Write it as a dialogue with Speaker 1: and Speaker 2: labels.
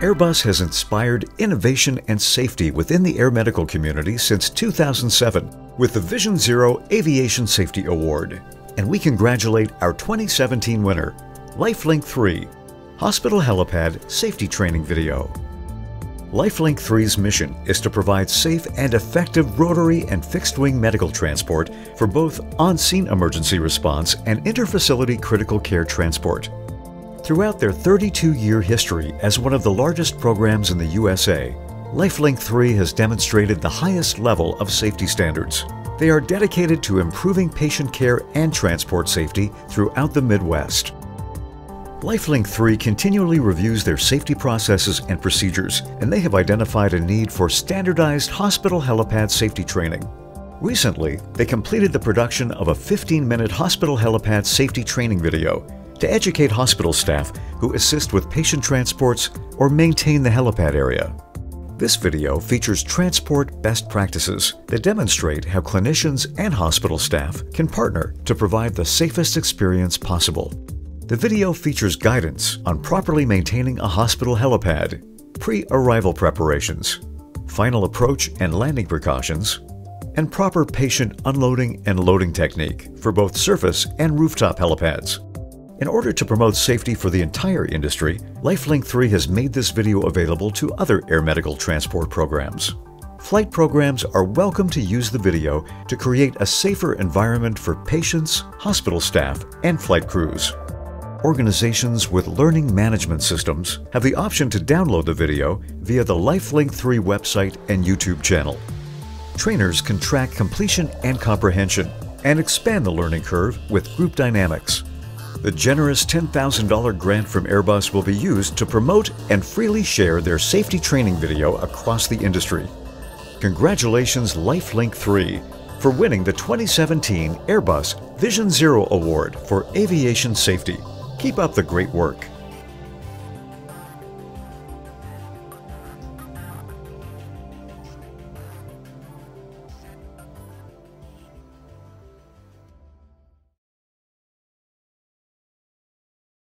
Speaker 1: Airbus has inspired innovation and safety within the air medical community since 2007 with the Vision Zero Aviation Safety Award. And we congratulate our 2017 winner, Life Link 3, Hospital Helipad Safety Training Video. Life Link 3's mission is to provide safe and effective rotary and fixed-wing medical transport for both on-scene emergency response and interfacility critical care transport. Throughout their 32-year history as one of the largest programs in the USA, Life Link 3 has demonstrated the highest level of safety standards. They are dedicated to improving patient care and transport safety throughout the Midwest. Life Link 3 continually reviews their safety processes and procedures, and they have identified a need for standardized hospital helipad safety training. Recently, they completed the production of a 15-minute hospital helipad safety training video to educate hospital staff who assist with patient transports or maintain the helipad area. This video features transport best practices that demonstrate how clinicians and hospital staff can partner to provide the safest experience possible. The video features guidance on properly maintaining a hospital helipad, pre-arrival preparations, final approach and landing precautions, and proper patient unloading and loading technique for both surface and rooftop helipads. In order to promote safety for the entire industry, Life Link 3 has made this video available to other air medical transport programs. Flight programs are welcome to use the video to create a safer environment for patients, hospital staff, and flight crews. Organizations with learning management systems have the option to download the video via the Life Link 3 website and YouTube channel. Trainers can track completion and comprehension and expand the learning curve with group dynamics. The generous $10,000 grant from Airbus will be used to promote and freely share their safety training video across the industry. Congratulations Life Link 3 for winning the 2017 Airbus Vision Zero Award for Aviation Safety. Keep up the great work.